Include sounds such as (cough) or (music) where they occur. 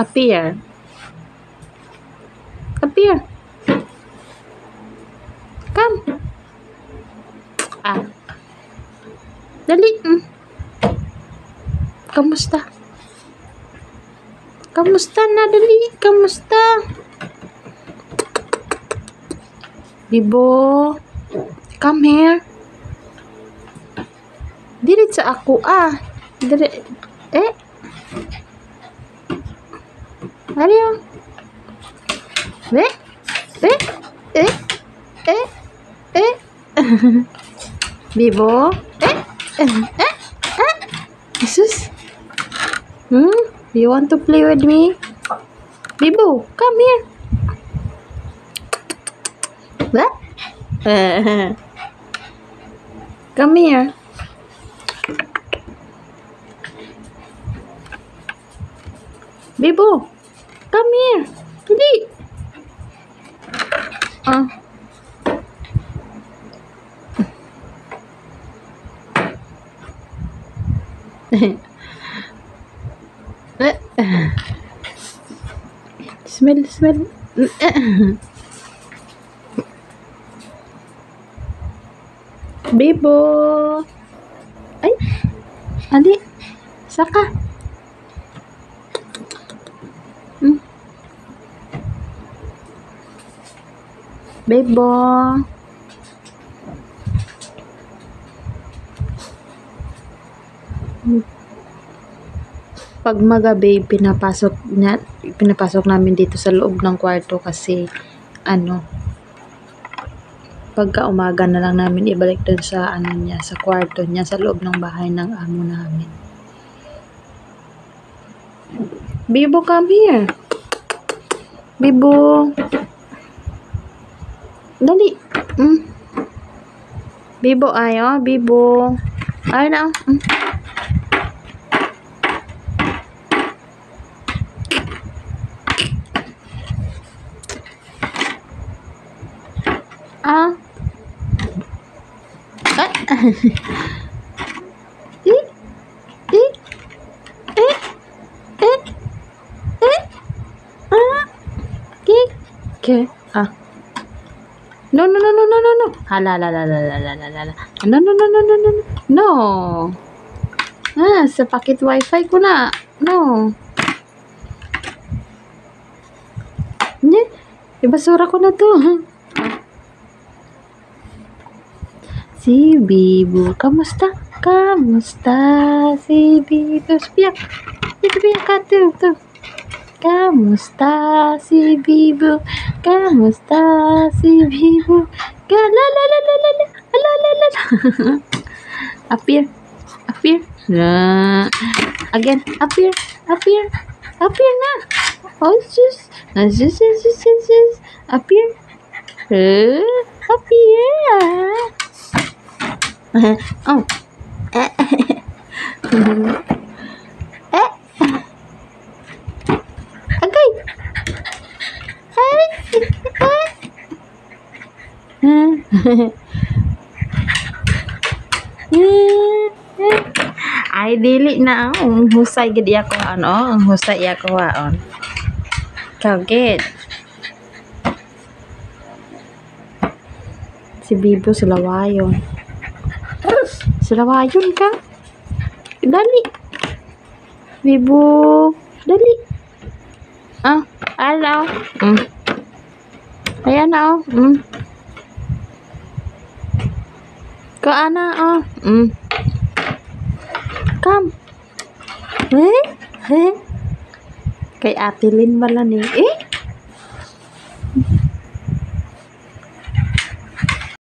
Appear. Appear. Come. Ah. Dali. Mm. Kamusta? Kamusta na? Dali. Kamusta? Bibo. Come here. Diri sa ako ah. Diri. Eh. Ariyo. Eh. Eh. Eh. Eh. Eh. (laughs) Bibo. Eh. Eh. Eh. Eh. Hmm? You want to play with me? Bibo, come here. What? (laughs) come here. Bibo, come here. Dali. Ah. (laughs) smell, smell. Bebo! Ay! Adi! Saka! Hmm. Bebo! Bebo! Pag magabi, pinapasok niya, pinapasok namin dito sa loob ng kwarto kasi ano, pagka umaga na lang namin ibalik dun sa ano niya, sa kwarto niya, sa loob ng bahay ng amo namin. Bibo, come here. Bibo. Dali. Mm. Bibo, ayo. Bibo. Ayaw na. Mm. A. Kan? eh, eh, eh, eh, eh, A. K. K. ah, No, no, no, no, no, no, no. Ah, ala, ala, ala, ala, ala, ala. No, no, no, no, no, no, no. No. Ah, sepaket wifi ku na. No. Ni. Ibasura ko na tu? Si Bibo. Kamusta? Kamusta? Si Bibo. Spiyak. Biyak, biyak ka to. to. Kamusta si Bibo? Kamusta si Bibo? Ka la la la la la la la la la la. (laughs) Appear. Appear. Na. Again. Appear. Appear. Appear na. Oh, sus. Sus, sus, sus, sus, sus. Appear. Eh, appear. Ah. Oh. Eh. eh. Agay. Ay. Ay dili na ang husay gid ako ano, ang husay ako waon. Kagit. Si Bibo sila wayon. Sila wayon ka. Dali. Bibo, dali. Ah, alaw. Mm. Ayan na, oh. Mm. Kaana, oh. Mm. Come. Eh? Eh? Kay Ate Lynn wala ni. Eh?